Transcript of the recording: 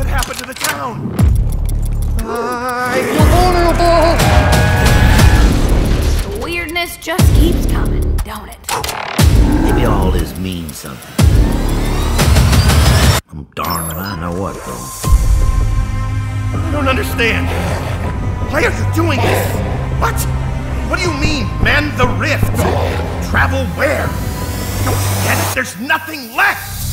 What happened to the town? I feel vulnerable! The weirdness just keeps coming, don't it? Maybe all this means something. I'm darn if I know what, though. I don't understand. Why are you doing this? What? What do you mean, mend the rift? Travel where? Don't get it? There's nothing left!